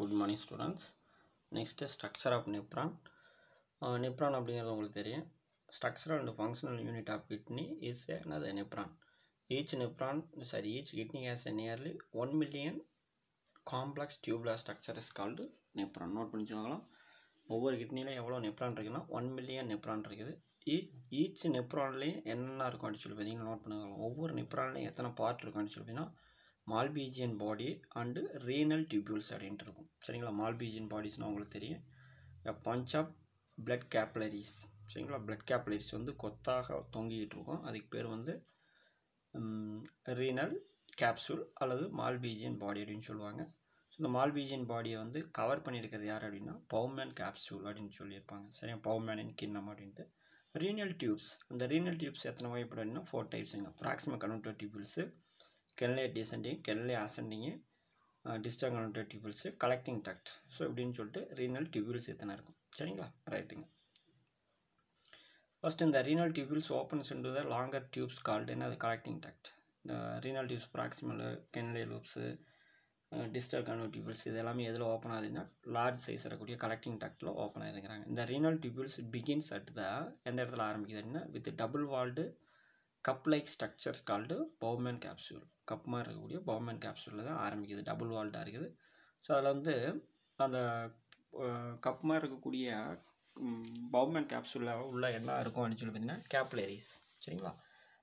Good morning students. Next structure of nephron. Nephron அப்படிங்கிறது உங்களுக்கு தெரியும். Structural and functional unit of kidney is என்னது? Nephron. Each nephron sorry each kidney has a nearly one million complex tubular structure is called nephron. Note பண்ணிச்சுவாங்களாம் ஒவ்வொரு கிட்னிலையும் எவ்வளோ nephron இருக்குன்னா one million nephron இருக்குது. Each each நெப்ரான்லேயும் என்னென்ன இருக்கும் அப்படின்னு சொல்லி பார்த்தீங்கன்னா நோட் பண்ணுங்க. ஒவ்வொரு நெப்ரான்லேயும் எத்தனை பார்ட் இருக்கும் அப்படின்னு சொல்லி பார்த்தீங்கன்னா Malpighian body and renal tubules அப்படின்ட்டு இருக்கும். சரிங்களா? மால்பீஜியன் பாடிஸ்னால் உங்களுக்கு தெரியும். பஞ்ச் ஆஃப் பிளட் கேப்லரிஸ் சரிங்களா? பிளட் கேப்லரிஸ் வந்து கொத்தாக தொங்கிக்கிட்டு இருக்கும். அதுக்கு பேர் வந்து ரீனல் கேப்சூல் அல்லது மால்பீஜியன் பாடி அப்படின்னு சொல்லுவாங்க. ஸோ இந்த மால்பீஜியன் பாடியை வந்து கவர் பண்ணியிருக்கிறது யார் அப்படின்னா பவுமேன் கேப்சூல் அப்படின்னு சொல்லியிருப்பாங்க. சரியா? பவுமேனின் கிண்ணம் அப்படின்ட்டு. ரீனல் டியூப்ஸ் அந்த ரீனல் டியூப்ஸ் எத்தனை வகைப்படுதுன்னா four டைப்ஸுங்க proximal convoluted tubules Henle descending Henle ascending distal tubules collecting duct so இப்படின்னு சொல்லிட்டு ரீனல் டியூபிள்ஸ் எத்தனை இருக்கும். சரிங்களா? ரைட்டுங்க ஃபஸ்ட் இந்த renal tubules opens into the longer tubes called என்னது கலெக்டிங் டக்ட் இந்த renal tubes proximal Henle loops distal convoluted tubules இது எல்லாமே எதில் ஓப்பன் ஆகுதுன்னா லார்ஜ் சைஸ் இருக்கக்கூடிய கலெக்டிங் டக்டில் ஓப்பன் ஆகிருக்கிறாங்க இந்த renal tubules begins at the எந்த இடத்துல ஆரம்பிக்குது அப்படின்னா with double walled cup like structures called Bowman capsule cup மாதிரி இருக்கக்கூடிய பவுமேன் கேப்சூலில் தான் ஆரம்பிக்குது. டபுள் வால்டாக இருக்குது. ஸோ அதில் வந்து அந்த கப் மாதிரி இருக்கக்கூடிய பவுமேன் கேப்சூலில் உள்ள என்ன இருக்கும் அப்படின்னு சொல்லி பார்த்தீங்கன்னா கேப்லரிஸ் சரிங்களா?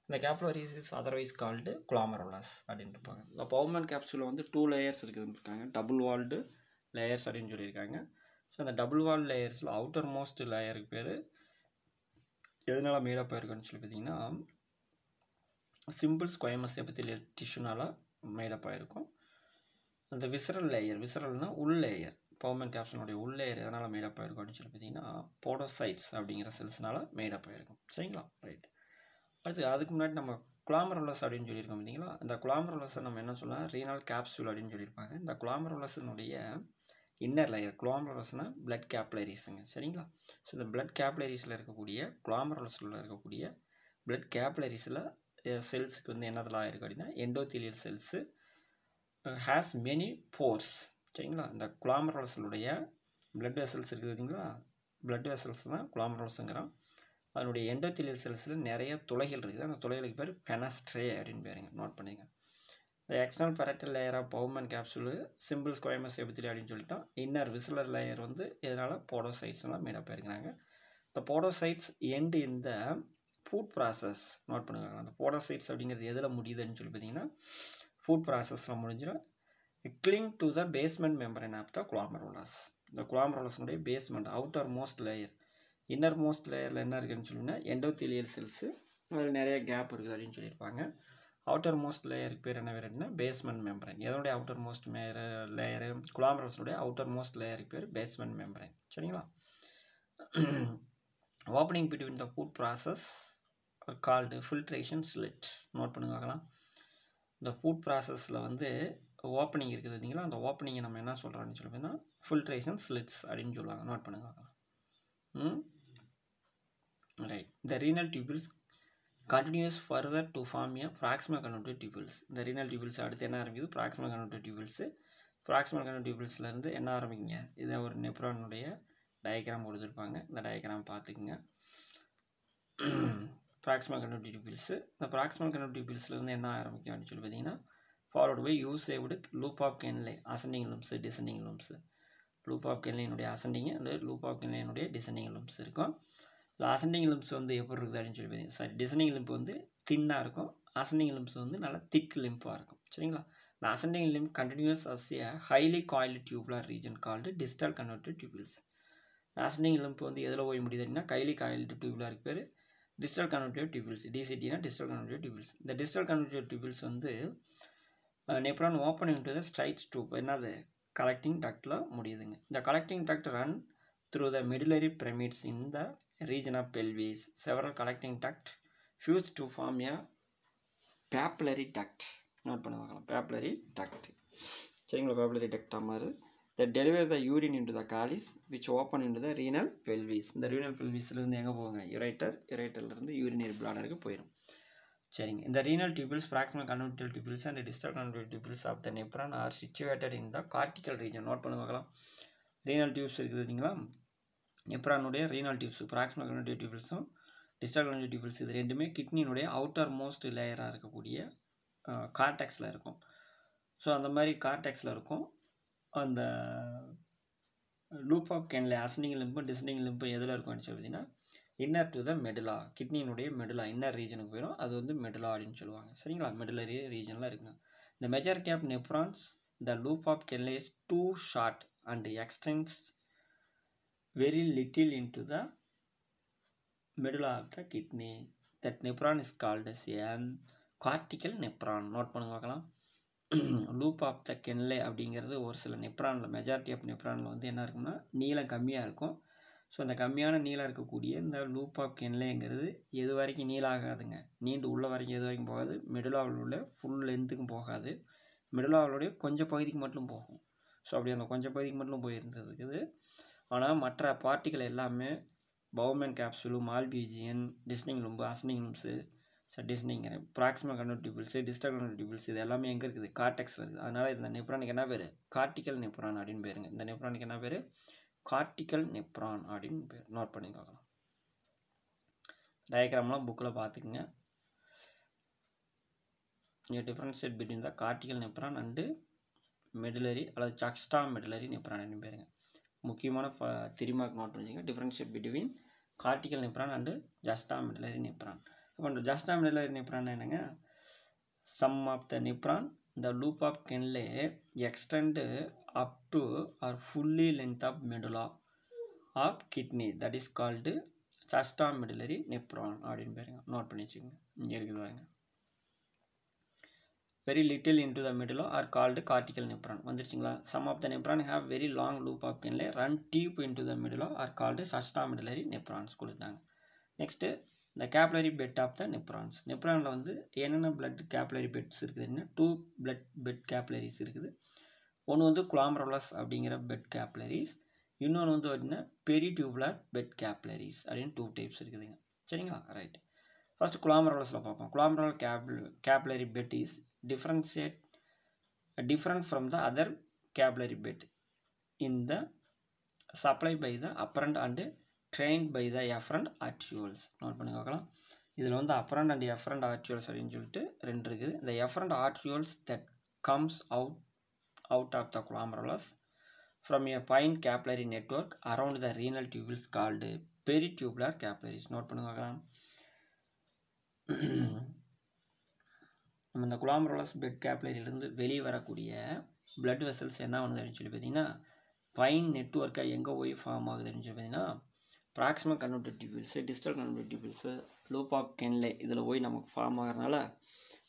இந்த capillaries is otherwise called glomerulus அப்படின்னு இருப்பாங்க. இந்த பவுமேன் கேப்சூலில் வந்து டூ லேயர்ஸ் இருக்குதுன்னு இருக்காங்க. டபுள் வால்டு லேயர்ஸ் அப்படின்னு சொல்லியிருக்காங்க. ஸோ அந்த டபுள் வால் லேயர்ஸில் அவுட்டர் மோஸ்ட் லேயருக்கு பேர் எதனால் மேடப் ஆயிருக்குன்னு சொல்லி பார்த்தீங்கன்னா சிம்பிள் ஸ்கொயமஸ் எபித்திலியல் டிஷ்யூனால் மேடப் ஆகிருக்கும் அந்த விசரல் லேயர் விசரல்னால் உள் லேயர் பவுமன் கேப்ஷனுடைய உள் லேயர் எதனால் மேடப் ஆகிருக்கும் அப்படின்னு சொல்லி பார்த்தீங்கன்னா போடோசைட்ஸ் அப்படிங்கிற செல்ஸ்னால் மேடப் ஆகிருக்கும் சரிங்களா? ரைட் அடுத்து அதுக்கு முன்னாடி நம்ம குளாமரோலஸ் அப்படின்னு சொல்லியிருக்கோம் பார்த்தீங்களா? இந்த குளாமரோலஸை நம்ம என்ன சொல்லலாம்? ரீனால் கேப்சூல் அப்படின்னு சொல்லியிருப்பாங்க. இந்த குளாமரோலஸினுடைய இன்னர் லேயர் குளாமரோலஸ்னால் பிளட் கேப்லரிஸுங்க சரிங்களா? ஸோ இந்த பிளட் கேப்லரிஸில் இருக்கக்கூடிய குளாமரோலஸில் இருக்கக்கூடிய பிளட் கேப்லரிஸில் செல்ஸுக்கு வந்து என்னதெல்லாம் இருக்குது அப்படின்னா endothelial cells has many pores சரிங்களா? இந்த குளாமரோலஸுடைய பிளட் வெசல்ஸ் இருக்குதுங்களா பிளட் வெசல்ஸ் தான் குளாமரோலஸுங்கிறோம் அதனுடைய எண்டோத்திலியல் செல்ஸில் நிறைய துளைகள் இருக்குது. அந்த துளைகளுக்கு பேர் பெனஸ்ட்ரே அப்படின்னு பேருங்க. நோட் பண்ணிங்க இந்த external parietal layer of Bowman capsule simple squamous epithelium அப்படின்னு சொல்லிட்டோம் இன்னர் விசிலர் லேயர் வந்து இதனால் போடோசைட்ஸ்லாம் மேடப் ஆயிருக்கிறாங்க. இந்த போடோசைட்ஸ் எண்டு இந்த ஃபுட் ப்ராசஸ் நோட் பண்ணுங்க அந்த போடோசைட்ஸ் அப்படிங்கிறது எதில் முடியுதுன்னு சொல்லி பார்த்தீங்கன்னா ஃபுட் ப்ராசஸில் முடிஞ்சிடும். Cling to the basement membrane of the glomerulus இந்த குளாமரோலாஸினுடைய basement outer most layer inner most லேயரில் என்ன இருக்குதுன்னு சொல்லிங்கன்னா எண்டோத்திலியல் செல்ஸு அதில் நிறைய கேப் இருக்குது அப்படின்னு சொல்லியிருப்பாங்க. அவுட்டர் மோஸ்ட் லேயருக்கு பேர் என்ன வேறுனா பேஸ்மெண்ட் மெம்பரன் எதனுடைய அவுட்டர் மோஸ்ட் மேயர் லேயரு குளாமரோஸுடைய அவுட்டர் மோஸ்ட் லேயருக்கு பேர் பேஸ்மெண்ட் மெம்பரன் சரிங்களா? Opening between the foot process called filtration slit note பண்ணி பார்க்கலாம். இந்த ஃபுட் ப்ராசஸில் வந்து ஓப்பனிங் இருக்குது பார்த்தீங்களா? அந்த ஓப்பனிங்கை நம்ம என்ன சொல்கிறோம்னு சொல்லி பார்த்தீங்கன்னா ஃபில்ட்ரேஷன் ஸ்லிட்ஸ் அப்படின்னு சொல்லுவாங்க. நோட் பண்ணி பார்க்கலாம். Right the renal tubules continues further to form a proximal convoluted tubules இந்த ரீனல் டியூபிள்ஸ் அடுத்து என்ன ஆரம்பிக்குது? Proximal convoluted tubules proximal convoluted டியூபிள்ஸ்லேருந்து என்ன ஆரம்பிக்குங்க? இதை ஒரு நெப்ரானுடைய டயக்ராம் கொடுத்துருப்பாங்க. இந்த டயக்ராம் பார்த்துக்குங்க. ப்ராக்சிமல் கனோட்டிவ் பில்ஸு இந்த ப்ராக்சிமல் கனோட்டிவ் பில்ஸ்லேருந்து என்ன ஆரம்பிக்கும் அப்படின்னு சொல்லி பார்த்தீங்கன்னா followed by U shaped loop of Henle ascending limbs descending limbs loop of கென்லைனுடைய ascending and loop of கென்லைனுடைய டிசெண்டிங் லூம்ஸ் இருக்கும். இல்லை அசெண்டிங் லிம்ஸ் வந்து எப்படி இருக்குது அப்படின்னு சொல்லி பார்த்தீங்கன்னா சாரி டிசெண்டிங் லிம்ப் வந்து தின்னாக இருக்கும். அசெண்டிங் லிம்ஸ் வந்து நல்லா திக் லிம்பாக இருக்கும். சரிங்களா? இந்த ascending limb continues as a highly coil tubular region called distal convoluted tubules ascending limb வந்து எதில் போய் முடியுது அப்படின்னா கைலி காயில்டு டியூப்லருக்கு பேர் டிஸ்டல் கன்வெர்டிவ் டியூபிள்ஸ் டிசிடினா டிஸ்டல் கன்வெர்டிவ் டியூபிள்ஸ் இந்த டிஸ்டல் கன்வெர்டிவ் டியூபிள்ஸ் வந்து nephron open into the straight tube என்னது? கலெக்டிங் டக்டில் முடியுதுங்க. இந்த collecting duct run through the medullary pyramids in the region of pelvis several collecting duct fuse to form a papillary duct note பண்ணி பார்க்கலாம். Papillary duct சரிங்களா? Papillary டக்டாக மாதிரி the deliver the urine into the calyx which open into the renal pelvis இந்த renal பெல்விஸ்லேருந்து எங்கே போகுங்க? Ureter யுரைட்டர்லேருந்து யூரினரி பிளாடருக்கு போயிடும் சரிங்க. இந்த renal tubules proximal convoluted tubules and distal convoluted tubules of the nephron are situated in the cortical region note பண்ணி பார்க்கலாம். ரீனல் டியூப்ஸ் இருக்குது இல்லைங்களா நெப்ரானுடைய ரீனல் டியூப்ஸ் ப்ராக்சிமல் கன்வென்டிவல் டியூபிள்ஸும் டிஸ்டல் கன்வென்டிவல் டியூபிள்ஸ் இது ரெண்டுமே கிட்னியினுடைய அவுட்டர் மோஸ்ட் லேயராக இருக்கக்கூடிய கார்டெக்ஸில் இருக்கும். ஸோ அந்த மாதிரி கார்டெக்ஸில் இருக்கும். அந்த லூப் ஆஃப் கேனில் அசனிங் லிம்பும் டிசனிங் லிம்பும் எதில் இருக்கும் அப்படின்னு பார்த்தீங்கன்னா இன்னர் டு த மெடுலா கிட்னியினுடைய மெடுலா இன்னர் ரீஜனுக்கு போயிடும். அது வந்து மெடுலா அப்படின்னு சொல்லுவாங்க. சரிங்களா? மெடுலரி ரீஜனில் இருக்குங்க இந்த majority of nephrons the loop of Henle is too short and extends very little into the middle of the kidney. That nephron is called as a cortical nephron. Note பண்ணுங்க பார்க்கலாம். Loop of the கென்லே அப்படிங்கிறது ஒரு சில நெப்ரானில் majority of நெப்ரானில் வந்து என்ன இருக்கும்னா நீளம் கம்மியாக இருக்கும். ஸோ அந்த கம்மியான நீளம் இருக்கக்கூடிய இந்த லூப் ஆஃப் கென்லேங்கிறது எது வரைக்கும் நீளாகாதுங்க நீண்டு உள்ள வரைக்கும் எது வரைக்கும் போகாது. மிடிலாவில் உள்ள ஃபுல் லென்த்துக்கும் போகாது. மிடிலாவுடைய கொஞ்சம் பகுதிக்கு மட்டும் போகும். ஸோ அப்படி அந்த கொஞ்சம் பகுதிக்கு மட்டும் போயிருந்ததுக்குது. ஆனால் மற்ற பார்ட்டிகள் எல்லாமே Bowman capsule Malpighian descending limb அஸ்னிங் limbs டிஸ்னிங்கிற proximal convoluted tubules distal convoluted tubules இது எல்லாமே எங்கே இருக்குது? கார்டெக்ஸில் இருக்குது அதனால் இந்த நெப்ரானுக்கு என்ன பேர்? கார்டிக்கல் நெப்ரான் அப்படின்னு பேருங்க. இந்த நெப்ரானுக்கு என்ன பேர்? கார்டிக்கல் நெப்ரான் அப்படின்னு பேர். நோட் பண்ணி டயக்ராம்லாம் புக்கில் பார்த்துக்குங்க. இங்கே differentiate between the cortical nephron and medullary அல்லது சக்ஸ்டா மெடுலரி நெப்ரான் அப்படின்னு பேருங்க. முக்கியமான three note பண்ணிச்சுங்க differentiate between cortical nephron and juxta medullary nephron இப்போ ஜஸ்டா மெடுலரி நெப்ரான் என்னங்க? Some of the nephron the loop of Henle extend up to or fully length of medulla of kidney that is called juxta medullary nephron அப்படின்னு பேருங்க. Note பண்ணி வச்சுக்கோங்க. இங்கே இருக்குது பாருங்க. Very little into the medulla or called cortical nephron வந்துருச்சுங்களா? Some of the nephron have very long loop of Henle run deep into the medulla or called juxta medullary nephrons கொடுத்தாங்க. Next இந்த capillary bed of the nephrons நெப்ரானில் வந்து என்னென்ன blood capillary beds இருக்குதுன்னா two blood bed capillaries இருக்குது. ஒன்று வந்து குலாம்ரலஸ் அப்படிங்கிற bed capillaries இன்னொன்று வந்து பார்த்தீங்கன்னா பெரி டியூப்லர் பெட் கேப்லரிஸ் அப்படின்னு டூ டைப்ஸ் இருக்குதுங்க. சரிங்களா? ரைட் ஃபஸ்ட் குலாமரலஸில் பார்ப்போம். Glomerular cap capillary bed is differentiate different from the other capillary bed in the supply by the afferent and drain by the efferent arterioles note பண்ணி பார்க்கலாம் இதில் வந்து upfront and efferent ஆர்டியூல்ஸ் அப்படின்னு சொல்லிட்டு ரெண்டு இருக்குது இந்த efferent arterioles that comes out out of the glomerulus from a fine capillary network around the renal tubules called peritubular capillaries note பண்ணி பார்க்கலாம் நம்ம இந்த குலாமரோலஸ் பெட் கேப்லரியிலிருந்து வெளியே வரக்கூடிய பிளட் வெசல்ஸ் என்ன ஆகுது அப்படின்னு சொல்லி பார்த்தீங்கன்னா பைன் நெட்ஒர்க்காக எங்கே போய் ஃபார்ம் ஆகுது அப்படின்னு சொல்லி பார்த்தீங்கன்னா proximal convoluted tubules distal convoluted tubules loop of Henle இதில் போய் நமக்கு ஃபார்ம் ஆகிறனால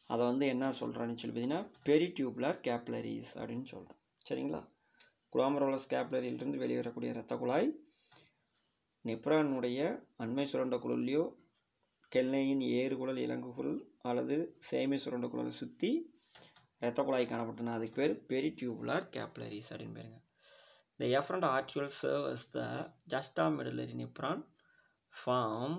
அதை வந்து என்ன சொல்கிறான்னு சொல்லி பார்த்தீங்கன்னா பெரி டியூப்லர் கேப்லரிஸ் அப்படின்னு சொல்கிறோம் சரிங்களா? குலாமரோலஸ் கேப்லரியிலிருந்து வெளியே வரக்கூடிய இரத்த குழாய் நெப்ரானுடைய அண்மை சுரண்ட குழல்லையோ கெல்லையின் ஏறுகுழல் இலங்குகுழல் அல்லது சேமி சுரண்ட குழலை சுற்றி இரத்த குழாய் காணப்பட்டன. அதுக்கு பேர் பெரி டியூபுலார் கேப்லரிஸ் அப்படின்னு பேருங்க. The afferent arteriole serve as the juxta nephron nephron form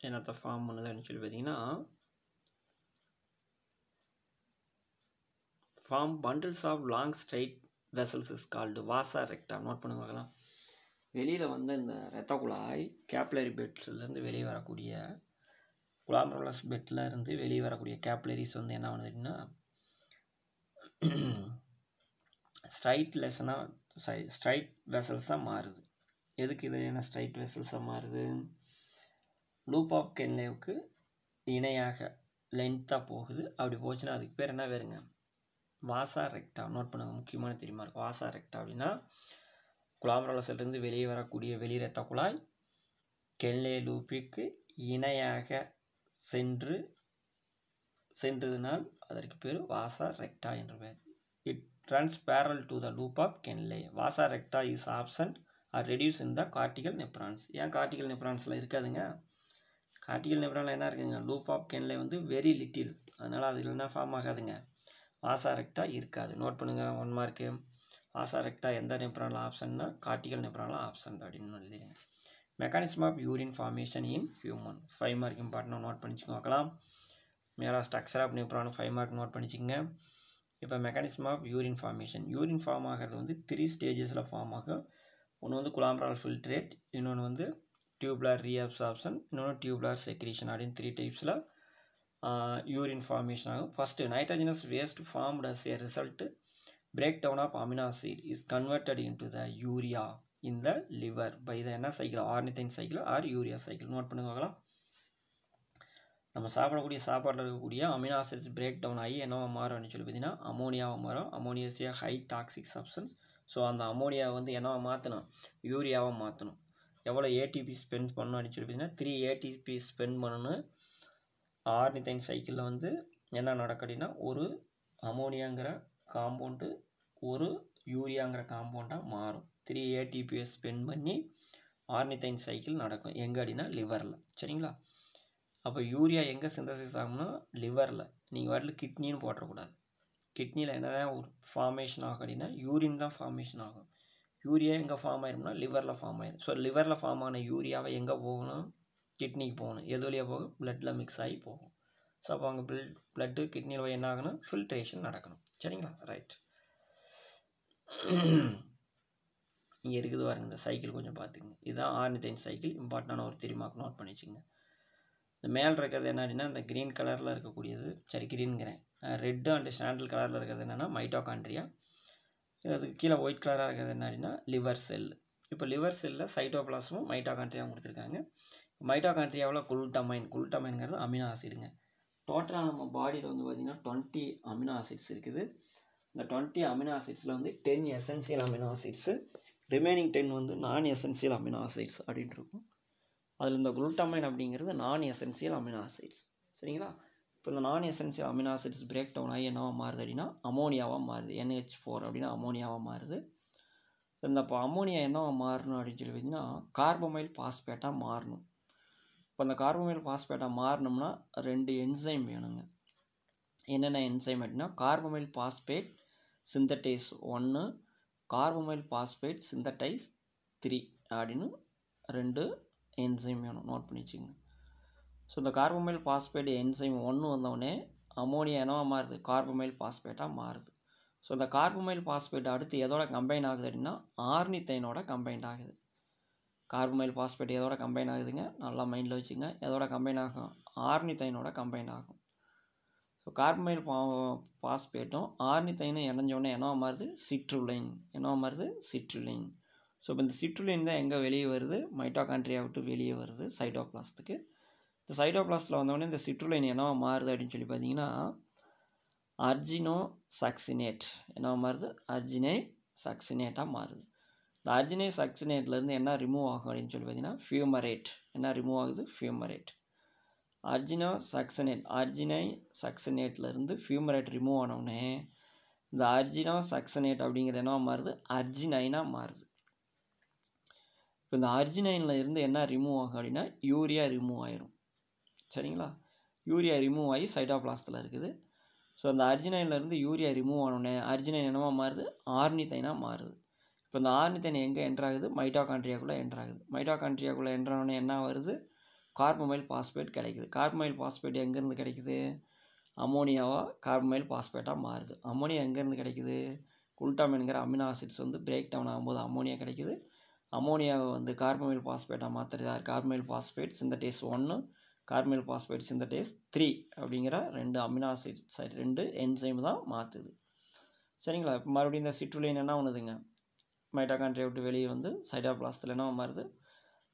என்னத்தை ஃபார்ம் பண்ணுதுன்னு சொல்லி பார்த்தீங்கன்னா form bundles of long straight vessels is called vasa recta note பண்ணுங்க பார்க்கலாம். வெளியில் வந்து இந்த ரத்த குழாய் கேப்லரி பெட்ஸ்லேருந்து வெளியே வரக்கூடிய குலாம்பரோலஸ் பெட்டில் இருந்து வெளியே வரக்கூடிய கேப்லரிஸ் வந்து என்ன பண்ணுதுன்னா ஸ்ட்ரைட் லெசனாக ஸ்ட்ரைட் வெசல்ஸாக மாறுது. எதுக்கு இது என்ன ஸ்ட்ரைட் வெசல்ஸாக மாறுது? லூப் ஆஃப் கென்லேவுக்கு இணையாக லென்த்தாக போகுது. அப்படி போச்சுன்னா அதுக்கு பேர் என்ன வேறுங்க? வாசா ரெக்டா நோட் பண்ணுங்கள் முக்கியமான தெரியுமா? இருக்கும் வாசா ரெக்டா அப்படின்னா குலாமரலசிலிருந்து வெளியே வரக்கூடிய வெளி ரத்த குழாய் கெல்லே லூப்பிக்கு இணையாக சென்று சென்றதுனால் அதற்கு பேர் வாசா ரெக்டா என்று பெயர். It runs parallel to the loop of Henle vasa recta is absent or reduce in the cortical nephrons ஏன் கார்டிகல் நெப்ரான்ஸில் இருக்காதுங்க? கார்டிகல் நெப்ரானில் என்ன இருக்குதுங்க லூப் ஆஃப் கென்லே வந்து வெரி லிட்டில் அதனால் அது என்ன ஃபார்ம் ஆகாதுங்க. வாசா ரெக்டா இருக்காது. நோட் பண்ணுங்கள் ஒன் மார்க்கு வாசா ரெக்டா எந்த நெப்ரானில் ஆப்ஷன்னா கார்டிகல் நெப்ரானில் ஆப்ஷன் அப்படின்னு எழுதிடுங்க mechanism of urine formation in human five mark important note பண்ணிச்சுக்கோ பார்க்கலாம். மேலே structure of nephron five mark note பண்ணிச்சுங்க. இப்போ mechanism of urine formation urine form ஆகிறது வந்து த்ரீ ஸ்டேஜஸில் ஃபார்ம் ஆகும். ஒன்று வந்து குலாம்ரால் ஃபில்ட்ரேட் இன்னொன்று வந்து டியூப்லார் ரீஅப்சார்ப்ஷன் இன்னொன்று டியூப்லார் செக்ரீஷன் அப்படின்னு த்ரீ டைப்ஸில் யூரின் ஃபார்மேஷன் ஆகும். First nitrogenous waste form as a result break down of amino acid is converted into the urea in the liver by the என்ன cycle ornithine cycle or urea cycle note பண்ணுங்க பார்க்கலாம். நம்ம சாப்பிடக்கூடிய சாப்பாட்டில் இருக்கக்கூடிய amino acids break down ஆகி என்னவா மாறும்னு சொல்லி பார்த்தீங்கன்னா அமோனியாவை மாறும். Ammonia is a high toxic substance so அந்த அமோனியாவை வந்து என்னவா மாற்றணும் யூரியாவை மாற்றணும் எவ்வளோ ஏடிபி ஸ்பெண்ட் பண்ணணும்னு சொல்லி பார்த்தீங்கன்னா த்ரீ ஏடிபி ஸ்பெண்ட் பண்ணணும். ஆர்னித்தைன் சைக்கிளில் வந்து என்ன நடக்கடின்னா ஒரு அமோனியாங்கிற காம்பவுண்டு ஒரு யூரியாங்கிற காம்பவுண்டாக மாறும். த்ரீ ஏடிபிஎஸ் ஸ்பெண்ட் பண்ணி ஆர்னித்தைன் சைக்கிள் நடக்கும். எங்கே அப்படின்னா லிவரில். சரிங்களா? அப்போ யூரியா எங்கே சிந்தசிஸ் ஆகும்னா லிவரில். நீங்கள் வாட்டில் கிட்னின்னு போட்டக்கூடாது கிட்னியில் என்ன தான் ஒரு ஃபார்மேஷன் ஆகும் அப்படின்னா யூரின் தான் ஃபார்மேஷன் ஆகும். யூரியா எங்கே ஃபார்ம் ஆயிரும்னா லிவரில் ஃபார்ம் ஆயிரும். ஸோ லிவரில் ஃபார்ம் ஆன யூரியாவை எங்கே போகணும்? கிட்னிக்கு போகணும். எது வழியாக போகும்? பிளட்டில் மிக்ஸ் ஆகி போகும். ஸோ அப்போ அங்கே பிளட் பிளட்டு கிட்னியில் போய் என்ன ஆகணும்? ஃபில்ட்ரேஷன் நடக்கணும். சரிங்களா? ரைட் இங்கே இருக்குது பாருங்க இந்த சைக்கிள் கொஞ்சம் பார்த்துக்குங்க. இதுதான் ஆர்னித்தைன் சைக்கிள் இம்பார்ட்டண்டான ஒரு த்ரீ நோட் பண்ணி வச்சுங்க இந்த மேல் இருக்கிறது என்ன அப்படின்னா இந்த க்ரீன் கலரில் இருக்கக்கூடியது சரி க்ரீன்கிறேன் ரெட்டு அண்டு சாண்டல் கலரில் இருக்கிறது என்னென்னா மைட்டோகாண்ட்ரியா அதுக்கு கீழே ஒயிட் கலராக இருக்கிறது என்ன அப்படின்னா லிவர் செல் இப்போ லிவர் செல்லில் சைட்டோபிளாசமும் மைட்டோகாண்ட்ரியாவும் கொடுத்துருக்காங்க. மைட்டோகாண்ட்ரியாவில் குல்டமைன் குல்டமைன்ங்கிறது அமினோ ஆசிடுங்க. டோட்டலாக நம்ம பாடியில் வந்து பார்த்திங்கன்னா டுவெண்ட்டி அமினோ ஆசிட்ஸ் இருக்குது. இந்த டுவெண்ட்டி அமினோ ஆசிட்ஸில் வந்து ten essential amino acids remaining ten வந்து நான் எசென்சியல் அமினோ ஆசைட்ஸ் அப்படின்ட்டு இருக்கும் அதில் இந்த குளுட்டமைன் அப்படிங்கிறது நான் எசென்சியல் அமினோ ஆசைட்ஸ் சரிங்களா? இப்போ இந்த non essential amino acids break down ஆகி என்னவாக மாறுது அப்படின்னா அமோனியாவாக மாறுது. என்ஹெச் ஃபோர் அப்படின்னா அமோனியாவாக மாறுது. இந்த இப்போ அமோனியா என்னவாக மாறணும் அப்படின்னு சொல்லி பார்த்தீங்கன்னா கார்பமைல் பாஸ்பேட்டாக மாறணும். இப்போ அந்த கார்பமைல் பாஸ்பேட்டாக மாறணும்னா ரெண்டு என்சைம் வேணுங்க. என்னென்ன என்சைம் அப்படின்னா கார்பமைல் பாஸ்பேட் சிந்தடைஸ் ஒன்று கார்பமைல் பாஸ்பேட் சிந்தடைஸ் த்ரீ அப்படின்னு ரெண்டு என்சைம் வேணும். நோட் பண்ணி வச்சுங்க ஸோ இந்த கார்பமைல் பாஸ்பேட் என்சைம் ஒன்று வந்தோடனே அமோனியா என்னவா மாறுது? கார்பமைல் பாஸ்பேட்டாக மாறுது. ஸோ இந்த கார்பமைல் பாஸ்பேட் அடுத்து எதோட கம்பைன் ஆகுது அப்படின்னா ஆர்னித்தைனோட கம்பைன் ஆகுது. கார்பமைல் பாஸ்பேட் எதோட கம்பைன் ஆகுதுங்க? நல்லா மைண்டில் வச்சுங்க எதோட கம்பைன் ஆகும்? ஆர்னித்தைனோட கம்பைன் ஆகும். ஸோ கார்பமைல் பா பாஸ்பேட்டும் ஆர்னித்தைனை இணைஞ்சோடனே என்னவா மாறுது? சிட்ருலைன் என்னவா மாறுது? சிட்ருலைன் ஸோ இப்போ இந்த சிட்ருலைன் தான் எங்கே வெளியே வருது? மைட்டோகான்ட்ரியா விட்டு வெளியே வருது சைட்டோபிளாஸ்த்துக்கு இந்த சைட்டோபிளாஸ்டில் வந்தோடனே இந்த சிட்ருலைன் என்னவா மாறுது அப்படின்னு சொல்லி பார்த்தீங்கன்னா அர்ஜினோ சக்சினேட் என்னவா மாறுது? அர்ஜினே சக்சினேட்டாக மாறுது. இந்த அர்ஜினே சக்சினேட்லேருந்து என்ன ரிமூவ் ஆகும் அப்படின்னு சொல்லி பார்த்தீங்கன்னா ஃபியூமரேட் என்ன ரிமூவ் ஆகுது? ஃபியூமரேட் அர்ஜினோ சக்சனேட் அர்ஜினை சக்சனேட்லேருந்து ஃபியூமரேட் ரிமூவ் ஆனவுடனே இந்த அர்ஜினோ சக்சனேட் அப்படிங்கிறது என்ன மாறுது? அர்ஜினைனாக மாறுது. இப்போ இந்த அர்ஜினைனில் இருந்து என்ன ரிமூவ் ஆகும் அப்படின்னா யூரியா ரிமூவ் ஆயிரும். சரிங்களா? யூரியா ரிமூவ் ஆகி சைட்டோபிளாஸ்டில் இருக்குது. ஸோ அந்த அர்ஜினைன்லேருந்து யூரியா ரிமூவ் ஆனோடனே அர்ஜினைன் என்னவா மாறுது? ஆர்னித்தைனாக மாறுது. இப்போ இந்த ஆர்னித்தைன் எங்கே என்ட்ராகுது மைட்டோகான்ட்ரியாக்குள்ளே என்ட்ராகுது மைட்டோகான்ட்ரியாக்குள்ளே என்ட்ரானோடனே என்ன வருது? கார்பமைல் பாஸ்பேட் கிடைக்குது. கார்பமைல் பாஸ்பேட் எங்கேருந்து கிடைக்குது? அமோனியாவாக கார்பமைல் பாஸ்பேட்டாக மாறுது. அமோனியா எங்கேருந்து கிடைக்குது? குல்டாமின்கிற அமினோ ஆசிட்ஸ் வந்து பிரேக் டவுன் ஆகும்போது அமோனியா கிடைக்குது. அமோனியாவை வந்து கார்பமைல் பாஸ்பேட்டாக மாற்றுறது யார்? கார்பமைல் பாஸ்பேட் சிந்தடேஸ் ஒன்று கார்பமைல் பாஸ்பேட் சிந்தடேஸ் த்ரீ அப்படிங்கிற ரெண்டு அமினோ ஆசிட் சரி ரெண்டு என்சைம் தான் மாற்றுது சரிங்களா? இப்போ மறுபடியும் இந்த சிட்ருலைன் என்ன பண்ணுதுங்க? மைட்டோகாண்ட்ரியா விட்டு வெளியே வந்து சைட்டோபிளாஸ்டில் என்ன மாறுது?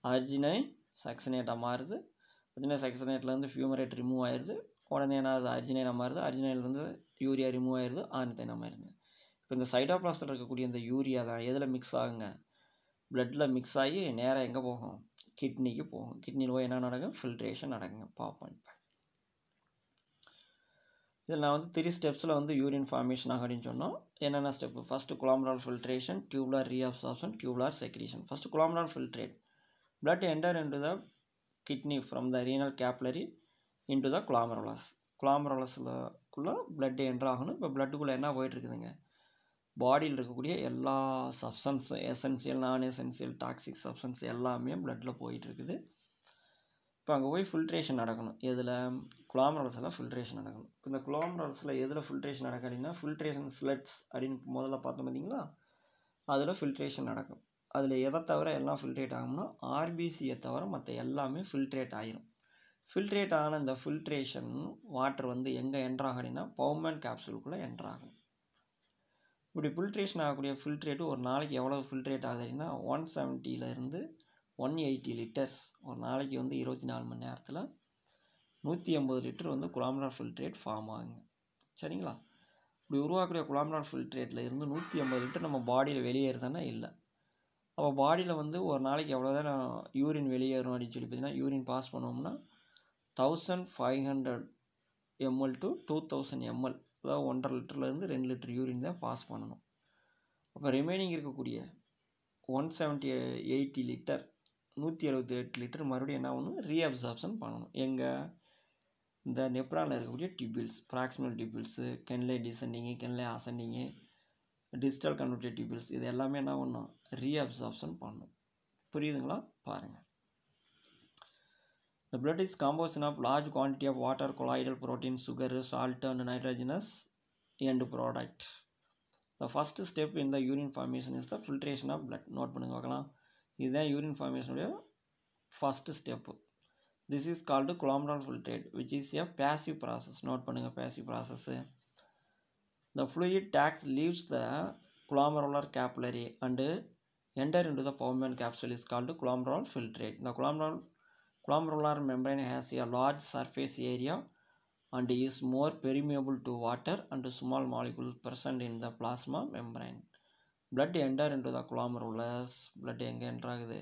அர்ஜினை சக்சனேட்டாக மாறுது. அர்ஜினை சக்சனேட்லேருந்து ஃபியூமரேட் ரிமூவ் ஆயிடுது உடனே என்ன ஆகுது அர்ஜினைனா மாறுது அர்ஜினைலேருந்து யூரியா ரிமூவ் ஆயிடுது ஆர்னித்தைனா மாறுது இப்போ இந்த சைடோப்ளாஸ்டர் இருக்கக்கூடிய இந்த யூரியா தான் எதில் மிக்ஸ் ஆகுங்க? ப்ளட்டில் மிக்ஸ் ஆகி நேராக எங்கே போகும்? கிட்னிக்கு போகும். கிட்னியில் போய் என்ன நடக்கும்? ஃபில்ட்ரேஷன் நடக்குங்க. பார்ப்போம் இப்போ இதில் நான் வந்து த்ரீ ஸ்டெப்ஸில் வந்து யூரின் ஃபார்மேஷன் ஆகும் சொன்னோம். என்னென்ன step first glomerular filtration tubular reabsorption tubular secretion first glomerular filtrate blood enter into the kidney from the renal capillary into the glomerulus. Glomeruluslக்குள்ளே blood என்டர் ஆகணும். இப்போ பிளட்டுக்குள்ளே என்ன போயிட்டுருக்குதுங்க பாடியில் இருக்கக்கூடிய எல்லா சப்சன்ஸும் essential non essential toxic substance எல்லாமே பிளட்டில் போயிட்டுருக்குது இப்போ அங்கே போய் ஃபில்ட்ரேஷன் நடக்கணும். எதில்? குளாமரல்ஸில் ஃபில்ட்ரேஷன் நடக்கணும். இப்போ இந்த குளாமரல்ஸில் எதில் ஃபில்ட்ரேஷன் நடக்கும் அப்படின்னா ஃபில்ட்ரேஷன் ஸ்லெட்ஸ் அப்படின்னு முதல்ல பார்த்தோம் பார்த்தீங்களா அதில் ஃபில்ட்ரேஷன் நடக்கும். அதில் எதை தவிர எல்லாம் ஃபில்ட்ரேட் ஆகும்னா ஆர்பிசியை தவிர மற்ற எல்லாமே ஃபில்ட்ரேட் ஆகிரும் ஃபில்ட்ரேட் ஆன இந்த ஃபில்ட்ரேஷன் வாட்டர் வந்து எங்கே என்ட்ராகும் அப்படின்னா பவுமன் கேப்சூலுக்குள்ளே என்ட்ராகும் இப்படி ஃபில்ட்ரேஷன் ஆகக்கூடிய ஃபில்ட்ரேட்டு ஒரு நாளைக்கு எவ்வளோ ஃபில்ட்ரேட் ஆகுது அப்படின்னா ஒன் செவன்ட்டியிலேருந்து ஒன் எயிட்டி லிட்டர்ஸ் ஒரு நாளைக்கு வந்து இருபத்தி நாலு மணி நேரத்தில் நூற்றி ஐம்பது லிட்டர் வந்து குலாமரால் ஃபில்ட்ரேட் ஃபார்ம் ஆகுங்க. சரிங்களா? இப்படி உருவாக்கக்கூடிய குலாமரால் ஃபில்ட்ரேட்டில் இருந்து நூற்றி ஐம்பது லிட்டர் நம்ம பாடியில் வெளியேறுதானே இல்லை. அப்போ பாடியில் வந்து ஒரு நாளைக்கு எவ்வளோ தான் யூரின் வெளியேறும் அப்படின்னு சொல்லி பார்த்தீங்கன்னா யூரின் பாஸ் பண்ணோம்னா thousand five hundred ml to two thousand ml அதாவது ஒன்றரை லிட்டர்லேருந்து ரெண்டு லிட்டர் யூரின் தான் பாஸ் பண்ணணும். அப்போ ரிமைனிங் இருக்கக்கூடிய ஒன் செவன்ட்டி எயிட்டி லிட்டர் நூற்றி அறுபத்தி எட்டு லிட்டர் மறுபடியும் என்ன பண்ணணும்? ரீஅப்சார்ப்ஷன் பண்ணணும். எங்கள் இந்த நெப்ரானில் இருக்கக்கூடிய tubules proximal tubules Henle descending Henle ascending distal convoluted tubules இது எல்லாமே என்ன பண்ணணும் ரீஅப்சார்ப்ஷன் பண்ணணும் புரியுதுங்களா பாருங்கள் The blood is composed of large quantity of water, colloidal protein, sugar, salt, and nitrogenous end product. The first step in the urine formation is the filtration of blood. Note பண்ணுங்க பார்க்கலாம் இதுதான் urine ஃபார்மேஷனுடைய first step this is called glomerular filtrate which is a passive process note பண்ணுங்கள் passive process the fluid tax leaves the glomerular capillary and enter into the pulmonary capsule is called glomerular filtrate. The glomerular glomerular membrane has a large surface area and is more permeable to water and small molecules present in the plasma membrane. Blood enter into the glomerulus. Blood எங்கே enter ஆகுது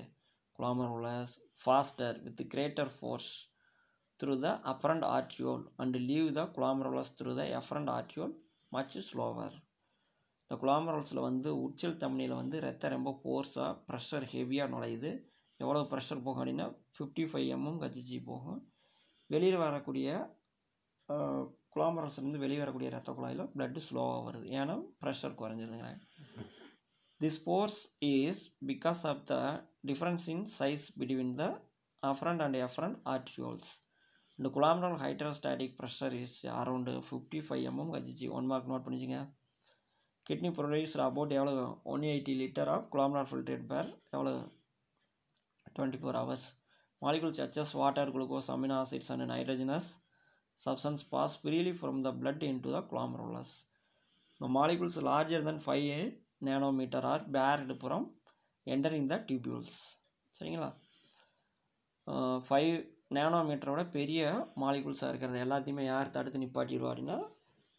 glomerulus faster with greater force through the afferent arteriole and leave the glomerulus through the efferent arteriole much slower இந்த குளாமரல்ஸில் வந்து உச்சல் தமனியில் வந்து ரத்தம் ரொம்ப ஃபோர்ஸாக pressure ஹெவியாக நுழையுது. எவ்வளோ ப்ரெஷர் போகும் அப்படின்னா ஃபிஃப்டி ஃபைவ் எம்எம் கஜிஜி போகும். வெளியில் வரக்கூடிய குளாமரல்ஸ்லேருந்து வெளியே வரக்கூடிய ரத்த குழாயில் பிளட்டு ஸ்லோவாக வருது. ஏன்னா pressure குறைஞ்சிருதுங்க this force is because of the difference in size between the afferent and efferent arterioles இந்த glomerular hydrostatic pressure is around fifty five mm கஜிஜி one mark note பண்ணிச்சுங்க. கிட்னி ப்ரொடியூஸ் அபவுட் எவ்வளோ one eighty litre of glomerular filtrate per எவ்வளோ twenty four hours molecule such as water glucose amino acids and nitrogenous pass freely from the blood into the glomerulus The molecules larger than 5 nanometer are barred from entering the tubules. சரிங்களா? Five நேனோமீட்டரோட பெரிய மாலிகுல்ஸாக இருக்கிறது. எல்லாத்தையுமே யார் தடுத்து நிப்பாட்டிடுவா அப்படின்னா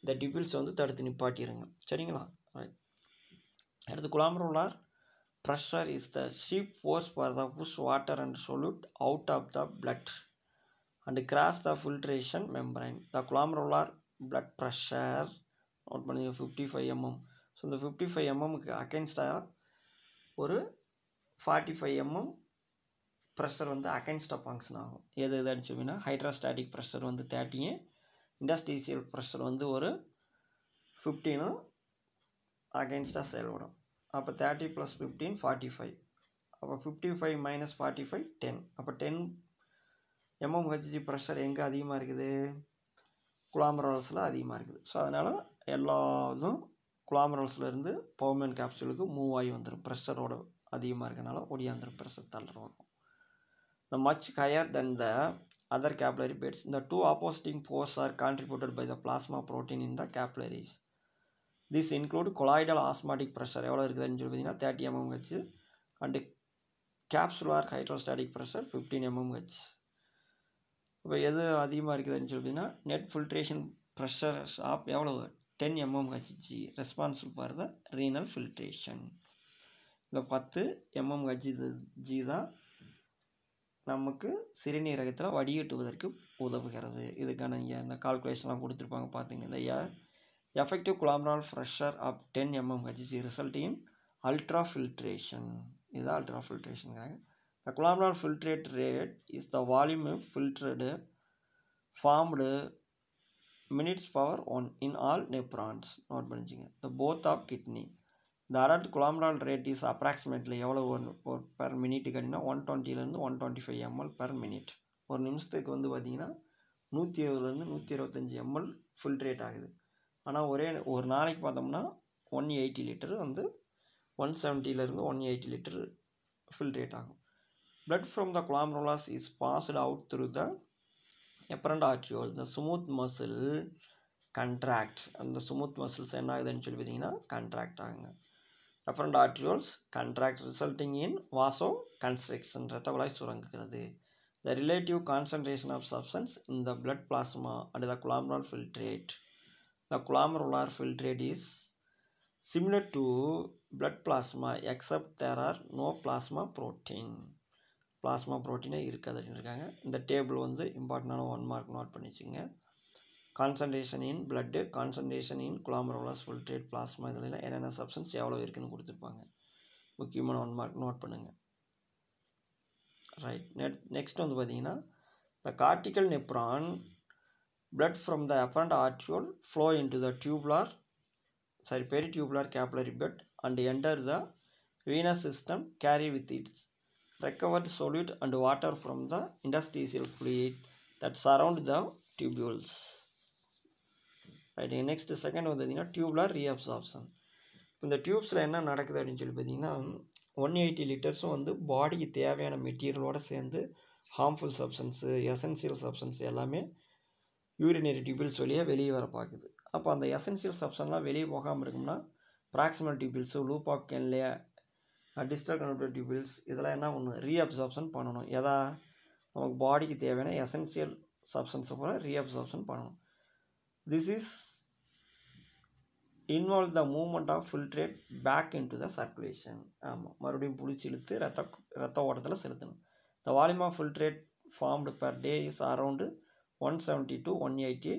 இந்த டிபிள்ஸ் வந்து தடுத்து நிப்பாட்டிடுங்க சரிங்களா? ரைட் அடுத்து glomerular pressure is the chief force for the push water and solute out of the blood and cross the filtration membrane the glomerular blood pressure note பண்ணி ஃபிஃப்டி ஃபைவ் எம்எம் ஸோ இந்த fifty five எம்எம்க்கு அகென்ஸ்டாக ஒரு forty five MM pressure வந்து அகைன்ஸ்டாக function ஆகும். எது எது அடிச்சோம்னா hydrostatic pressure வந்து தேர்ட்டியும் இண்டஸ்ட்ரீசியல் ப்ரெஷர் வந்து ஒரு ஃபிஃப்டீனும் அகைன்ஸ்டாக செயல்படும். அப்போ thirty plus fifteen forty five அப்போ fifty five minus forty five ten அப்போ டென் எம்எம்ஹெச்ஜி ப்ரெஷர் எங்கே அதிகமாக இருக்குது? குலாமரல்ஸில் அதிகமாக இருக்குது. ஸோ அதனால் எல்லா இதுவும் குலாமரல்ஸ்லேருந்து பவுமன் கேப்சூலுக்கு மூவ் ஆகி வந்துடும் ப்ரெஷரோட அதிகமாக இருக்கனால ஒடியாந்துடும் ப்ரெஷர் தள்ளுற வரும் the much higher than the other capillary beds. இந்த two opposing force are contributed by the plasma protein in the capillaries this include colloidal osmotic pressure எவ்வளோ இருக்குதுன்னு சொல்லி பார்த்தீங்கன்னா thirty mm H and capsular hydrostatic pressure fifteen mm H இப்போ எது அதிகமாக இருக்குதுன்னு சொல்லி பார்த்தீங்கன்னா நெட் ஃபில்ட்ரேஷன் ப்ரெஷர் ஆப் எவ்வளோ ten mm Hg responsible for the renal filtration இந்த பத்து எம்எம் ஹெச்ஜி ஜி தான் நமக்கு சிறுநீரகத்தில் வடிகட்டுவதற்கு உதவுகிறது. இதுக்கான இங்கே இந்த கால்குலேஷன்லாம் கொடுத்துருப்பாங்க. பார்த்துங்க இந்த effective glomerular pressure of ten mm Hg result in ultra filtration இதுதான் ultra ஃபில்ட்ரேஷனுங்கிறாங்க the glomerular filtrate rate is the volume filtered formed minutes power one in all nephrons note பண்ணிச்சிங்க the both of kidney இந்த adult glomerular rate is approximately எவ்வளோ one ஒரு per minute கட்டினா one டுவெண்ட்டிலேருந்து one twenty five ml per minute ஒரு நிமிஷத்துக்கு வந்து பார்த்திங்கன்னா நூற்றி இருபதுலேருந்து நூற்றி இருபத்தஞ்சி எம்எல் ஃபில்ட்ரேட் ஆகுது. ஆனால் ஒரே ஒரு நாளைக்கு பார்த்தோம்னா ஒன் எயிட்டி லிட்டர் வந்து ஒன் செவன்ட்டிலேருந்து ஒன் எயிட்டி லிட்டர் ஃபில்ட்ரேட் ஆகும். Blood from the glomerulus is passed out through the efferent arteriole இந்த சுமூத் மசில் கண்ட்ராக்ட் அந்த சுமூத் மசில்ஸ் என்ன ஆகுதுன்னு சொல்லி பார்த்தீங்கன்னா கண்ட்ராக்ட் ஆகுங்க. Efferent arterioles contract resulting in vasoconstriction இரத்த குழாய் சுரங்குகிறது the relative concentration of substance in the blood plasma and the glomerular filtrate the glomerular filtrate is similar to blood plasma except there are no plasma protein plasma protein இருக்காது இருக்காங்க இந்த table வந்து இம்பார்ட்டண்டான one mark note பண்ணி வச்சுங்க concentration in blood concentration in glomerulus filtrate plasma இதில் என்னென்ன substance எவ்வளோ இருக்குன்னு கொடுத்துருப்பாங்க முக்கியமான ஒன் மார்க் நோட் பண்ணுங்கள் ரைட் நெட் நெக்ஸ்ட் வந்து பார்த்தீங்கன்னா the cortical nephron blood from the apparent arteriole flow into the tubular sorry peritubular capillary bed and enter the venous system carry with its recovered solute and water from the interstitial fluid that surround the tubules right next second வந்து பார்த்தீங்கன்னா tubular reabsorption இந்த டியூப்ஸில் என்ன நடக்குது அப்படின்னு சொல்லி பார்த்தீங்கன்னா one eighty லிட்டர்ஸும் வந்து பாடிக்கு தேவையான மெட்டீரியலோடு சேர்ந்து ஹார்ம்ஃபுல் சப்ஸ்டன்ஸு எசென்சியல் சப்ஸ்டன்ஸ் எல்லாமே யூரினரி டியூபிள்ஸ் வழியாக வெளியே வர பார்க்குது அப்போ அந்த எசென்சியல் சப்ஷன்லாம் வெளியே போகாமல் இருக்கும்னா proximal tubules loop of distal connected tubules இதெல்லாம் என்ன பண்ணணும்? ரீஅப்சார்ப்ஷன் பண்ணணும். எதா? நமக்கு பாடிக்கு தேவையான எசென்சியல் சப்ஸ்டன்ஸை போல ரீஅப்சார்ப்ஷன் பண்ணணும். This is involve the movement of filtrate back in to the circulation ஆமாம் மறுபடியும் பிடிச்சி இழுத்து ரத்த ரத்த ஓட்டத்தில் செலுத்தணும். The volume of filtrate formed per day is around one seventy to one eighty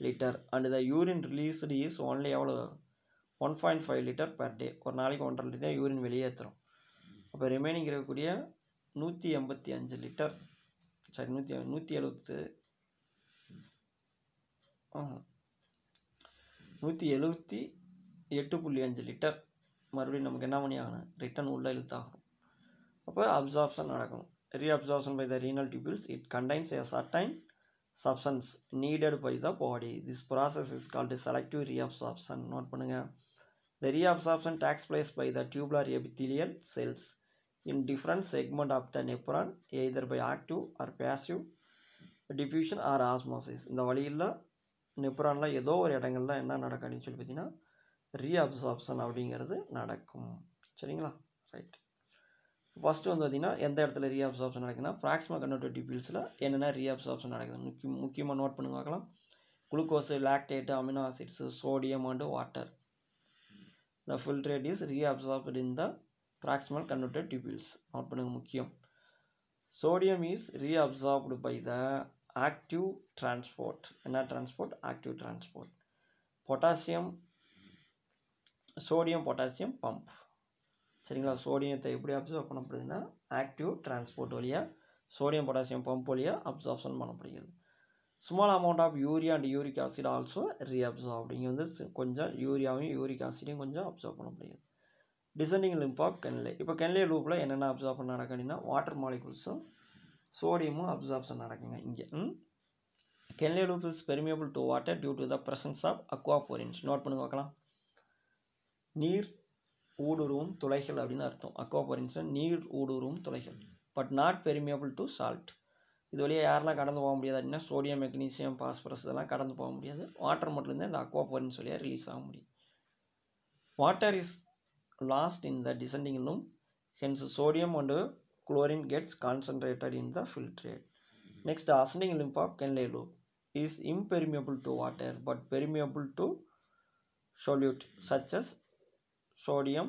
litre and the urine released is only எவ்வளோ one point five litre per day ஒரு நாளைக்கு ஒன்றரை லிட்டர் யூரின் வெளியேற்றுறோம் அப்போ ரிமைனிங் இருக்கக்கூடிய நூற்றி எண்பத்தி அஞ்சு லிட்டர் சரி நூற்றி நூற்றி எழுபத்து நூற்றி எழுபத்தி எட்டு புள்ளி அஞ்சு லிட்டர் மறுபடியும் நமக்கு என்ன பண்ணி ஆகணும் ரிட்டன் உள்ளே இழுத்தாகணும் அப்போ அப்சார்ப்ஷன் நடக்கும் reabsorption by the renal tubules it contains a certain substance needed by the body this process is called selective reabsorption note பண்ணுங்க the reabsorption takes place by the tubular epithelial cells in different segment of the nephron either by active or passive diffusion or osmosis இந்த வழியில் நெப்ரானில் ஏதோ ஒரு இடங்கள்ல என்ன நடக்கும் அப்படின்னு சொல்லி பார்த்தீங்கன்னா ரீஅப்சார்ப்ஷன் அப்படிங்கிறது நடக்கும். சரிங்களா? ரைட் ஃபஸ்ட்டு வந்து பார்த்திங்கன்னா எந்த இடத்துல ரீஅப்சார்ப்ஷன் நடக்குதுன்னா ப்ராக்சிமா கண்டோட்டர் டிபிள்ஸில் என்னென்ன ரீஅப்சார்ப்ஷன் நடக்குது? முக்கிய முக்கியமாக நோட் பண்ணி பார்க்கலாம். Glucose lactate amino acids sodium and water the filtrate is reabsorbed in the proximal convoluted tubules note பண்ணுங்க முக்கியம். Sodium is reabsorbed by the active transport என்ன transport active transport potassium sodium potassium pump சரிங்களா? சோடியத்தை எப்படி absorb பண்ணப்படுதுன்னா active transport வழியாக sodium potassium pump வழியாக absorption பண்ணப்படுகிறது. Small amount of urea and uric acid also reabsorb இங்கே வந்து கொஞ்சம் யூரியாவையும் யூரிக் ஆசிடையும் கொஞ்சம் absorb பண்ணப்படுகிறது. Designing limb of Henle இப்போ கென்லே லூப்பில் என்னென்ன அப்சர்வ் பண்ண நடக்கணும்னா வாட்டர் மாலிகுல்ஸும் சோடியமும் அப்சார்ப்ஷன் நடக்குங்க இங்கே. Henle loop is permeable to water due to the presence of aquaporins note பண்ணி பார்க்கலாம். நீர் ஊடுருவும் துளைகள் அப்படின்னு அர்த்தம். அக்வாபரின்ஸ் நீர் ஊடுருவும் துளைகள் but not permeable to salt இது வழியாக யாரெல்லாம் கடந்து போக முடியாது அப்படின்னா சோடியம் மெக்னீசியம் பாஸ்பரஸ் இதெல்லாம் கடந்து போக முடியாது. வாட்டர் மட்டும்தான் இந்த அக்வாபரின்ஸ் வழியாக ரிலீஸ் ஆக முடியும். Water is lost in the descending loop hence sodium and chlorine gets concentrated in the filtrate. Next, ascending lymph of Kenley loop is impermeable to water but permeable to solute such as sodium,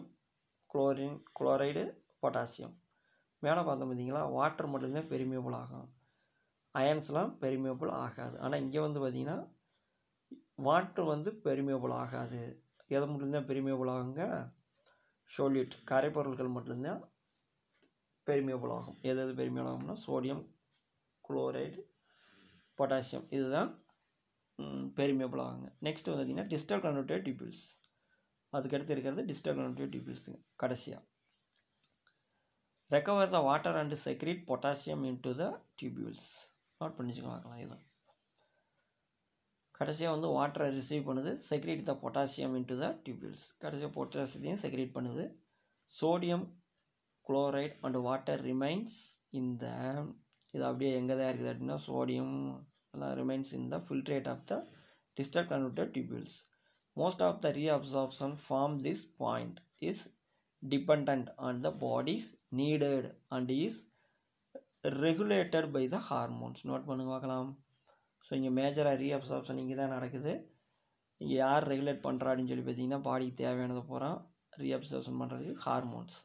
chlorine, chloride, potassium. மேலே பார்த்தோம் பார்த்தீங்களா water மட்டும்தான் permeable ஆகும் அயன்ஸ்லாம் permeable ஆகாது ஆனால் இங்கே வந்து பார்த்திங்கன்னா வாட்டர் வந்து பெர்மியபிள் ஆகாது எதை மட்டும்தான் பெர்மியபிள் ஆகுங்க சொல்யூட் கரைப்பொருட்கள் மட்டும்தான் பெர்மியபிள் ஆகும் எது எது பெர்மியபிள் ஆகும்னா சோடியம் குளோரைடு பொட்டாசியம். இதுதான் பெர்மியபிள் ஆகுங்க நெக்ஸ்ட் வந்து பார்த்திங்கன்னா டிஸ்டல் கன்வெர்டட் டியூபிள்ஸ் அதுக்கடுத்து இருக்கிறது டிஸ்டல் கன்வெர்டிவ் டியூபிள்ஸுங்க கடைசியாக recover the water and secrete potassium into the tubules note பண்ணிச்சுக்கலாம் இதுதான். கடைசியாக வந்து வாட்டரை ரிசீவ் பண்ணுது secrete the potassium into the tubules கடைசியாக பொட்டாசியத்தையும் செக்ரீட் பண்ணுது. Sodium chloride and water remains இந்த இது அப்படியே எங்கே தான் இருக்குது அப்படின்னா சோடியம் எல்லாம் remains in the filtrate of the distal convoluted tubules. Most of the reabsorption from this point is depend on the body's needed and is regulated by the hormones. Note பண்ணுங்க பார்க்கலாம். ஸோ இங்கே மேஜராக reabsorption இங்கே தான் நடக்குது. இங்கே யார் regulate பண்ணுறா அப்படின்னு சொல்லி பார்த்தீங்கன்னா பாடிக்கு தேவையானதை போகிறான் ரீஅப்சார்ப்ஷன் பண்ணுறதுக்கு ஹார்மோன்ஸ்.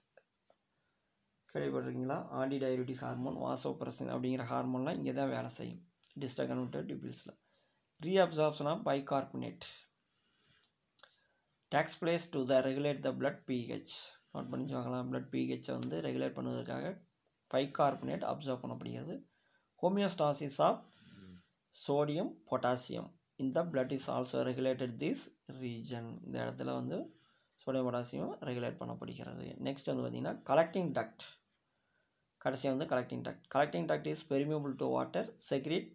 கேள்விப்பட்டிருக்கீங்களா? ஆன்டி டயபெட்டிக் ஹார்மோன் வாசோப்ரசன் அப்படிங்கிற ஹார்மோன்லாம் இங்கே தான் வேலை செய்யும். டிஸ்டல் டிபிள்ஸில் டியூபிள்ஸில் reabsorption of bicarbonate. takes place to the regulate the blood note பண்ணி வாங்கலாம் பிளட் பிஹெச்சை வந்து ரெகுலேட் பண்ணுவதற்காக பைகார்பனேட் அப்சர்வ் பண்ணப்படுகிறது. ஹோமியோஸ்டாசிஸ் ஆஃப் சோடியம் பொட்டாசியம் இந்த blood is also regulated this region இந்த இடத்துல வந்து சோடியம் பொட்டாசியம் ரெகுலேட் பண்ணப்படுகிறது. நெக்ஸ்ட் வந்து பார்த்திங்கன்னா கலெக்டிங் டக்ட் கடைசியாக வந்து collecting duct collecting duct is permeable to water secrete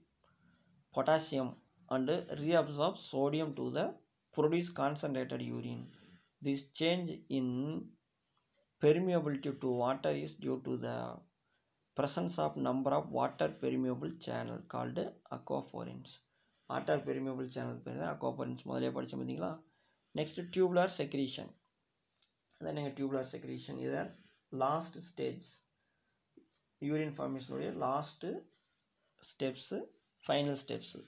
potassium and reabsorb sodium to the produce concentrated urine this change in permeability to water is due to the presence of number of water permeable channel called aquaporins water permeable channel பேர் தான் aquaporins முதலே படித்தோம் பார்த்தீங்களா next tubular secretion அதான் நீங்கள் tubular secretion இதை last stage urine ஃபார்மேஷனுடைய last steps final steps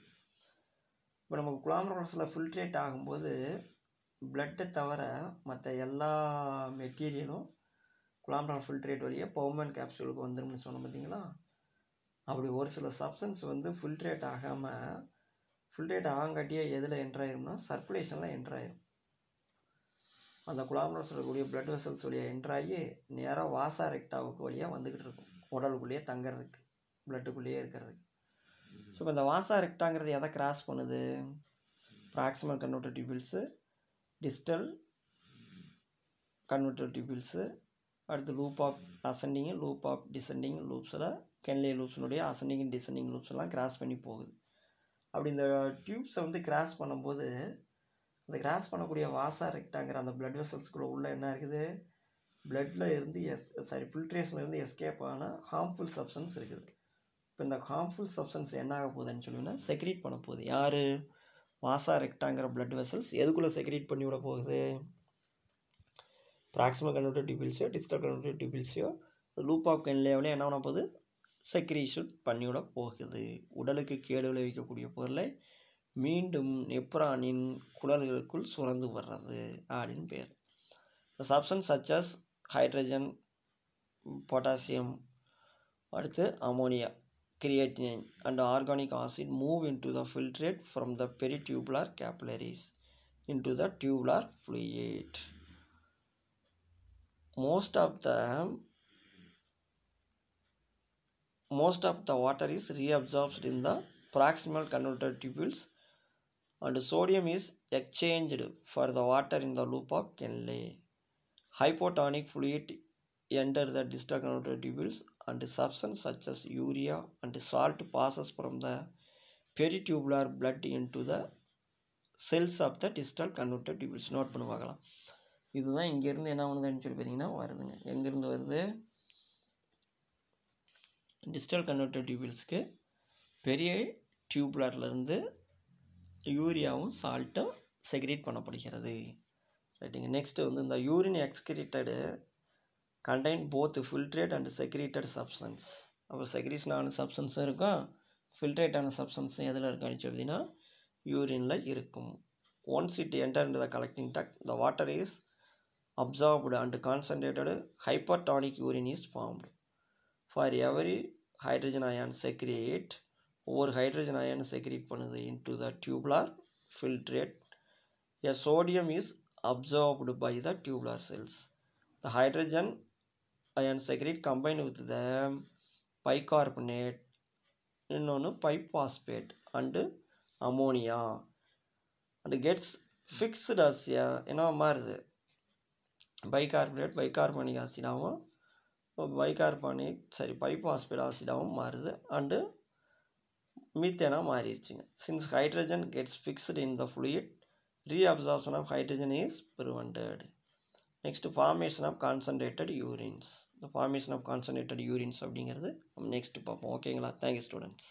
இப்போ நமக்கு குளாமரோலஸில் ஃபில்ட்ரேட் ஆகும்போது பிளட்டை தவிர மற்ற எல்லா மெட்டீரியலும் குளாமரல் ஃபில்ட்ரேட் வழியாக பவுமன் கேப்சூலுக்கு வந்துடும்னு சொன்னோம் பார்த்தீங்களா அப்படி ஒரு சில சப்ஸ்டன்ஸ் வந்து ஃபில்ட்ரேட் ஆகாமல் ஃபில்ட்ரேட் ஆகாங்காட்டியே எதில் என்ட்ராயிரும்னா சர்க்குலேஷனில் என்ட்ராயிரும் அந்த குளாமரோஸில் இருக்கக்கூடிய பிளட் வெசல்ஸ் வழியாக என்ட்ராகி நேராக வாசா ரெக்டாவுக்கு வழியாக வந்துக்கிட்டு இருக்கும். உடலுக்குள்ளேயே தங்கிறதுக்கு பிளட்டுக்குள்ளேயே இருக்கிறதுக்கு. ஸோ இப்போ இந்த வாசா ரெக்டாங்கிறது எதை கிராஸ் பண்ணுது? Proximal convoluted tubules distal convoluted tubules அடுத்து loop of ascending loop of descending லூப்ஸில் Henle லூப்ஸினுடைய அசெண்டிங் டிசெண்டிங் லூப்ஸ்லாம் கிராஸ் பண்ணி போகுது. அப்படி இந்த டியூப்ஸை வந்து கிராஸ் பண்ணும்போது அந்த கிராஸ் பண்ணக்கூடிய வாசா ரெக்டாங்கிற அந்த பிளட் வெசல்ஸ்குள்ளே உள்ள என்ன இருக்குது? பிளட்டில் இருந்து எஸ் சாரி ஃபில்ட்ரேஷன்லேருந்து எஸ்கேப் ஆன ஹார்ம்ஃபுல் சப்ஸ்டன்ஸ் இருக்குது. இப்போ இந்த ஹார்ம்ஃபுல் சப்ஸ்டன்ஸ் என்ன ஆக போகுதுன்னு சொல்லிங்கன்னா செக்ரீட் பண்ண போகுது. யார்? வாசா ரெக்டாங்கிற பிளட் வெசல்ஸ் எதுக்குள்ளே செக்ரீட் பண்ணி விட போகுது? ப்ராக்சிமல் கன்வெர்டர் டியூபிள்ஸையோ டிஸ்டல் கன்வெர்டர் டியூபிள்ஸையோ லூப் ஆஃப் கன்லேவிலையும் என்ன பண்ண போகுது? செக்ரீஷன் பண்ணிவிட போகுது. உடலுக்கு கேடு விளைவிக்கக்கூடிய பொருளை மீண்டும் நெப்ரானின் குழல்களுக்குள் சுரந்து வர்றது அப்படின்னு பேர். Substance such as hydrogen potassium அடுத்து ammonia creatinine and organic acid move into the filtrate from the peritubular capillaries into the tubular fluid. Most of the most of the water is reabsorbed in the proximal converter tubules and sodium is exchanged for the water in the loop of Kenley. Hypotonic fluid enter the distacanoid tubules and substance such as urea and salt passes from the peritubular blood into the cells of the distal convoluted tubules note பண்ணி பார்க்கலாம் இதுதான் இங்கேருந்து என்ன பண்ணுதுன்னு சொல்லி பார்த்தீங்கன்னா வருதுங்க எங்கேருந்து வருது டிஸ்டல் கன்வெர்டட் டியூபிள்ஸ்க்கு பெரிய டியூப்லர்லேருந்து யூரியாவும் சால்ட்டும் செக்ரேட் பண்ணப்படுகிறது ரைட்டுங்க நெக்ஸ்ட்டு வந்து இந்த urine excreted contain both filtrate and secreted substance அப்போ செக்ரேஷன் ஆன சப்ஸ்டன்ஸும் இருக்கும். ஃபில்ட்ரேட் ஆன சப்ஸ்டன்ஸும் எதில் இருக்கான்னு சொல்லினா யூரினில் இருக்கும். Once it enter in the collecting duct the water is absorbed and concentrated hypertonic urine is formed for every hydrogen ion secreted ஒவ்வொரு ஹைட்ரஜன் அயான் செக்ரேட் பண்ணுது into the tubular filtrate a sodium is absorbed by the tubular cells the hydrogen ion secrete combine with the bicarbonate இன்னொன்று biphosphate and ammonia and gets fixed Asia என்ன மாறுது? Bicarbonate bicarbonic ஆசிடாகவும் bicarbonic sorry biphosphate ஆசிடாகவும் மாறுது. And மீத்தேனாக மாறிடுச்சுங்க. Since hydrogen gets fixed in the fluid re reabsorption of hydrogen is prevented next formation of concentrated urines இந்த formation of concentrated யூரின்ஸ் அப்படிங்கிறது நம்ம next பார்ப்போம். ஓகேங்களா தேங்க்யூ ஸ்டூடெண்ட்ஸ்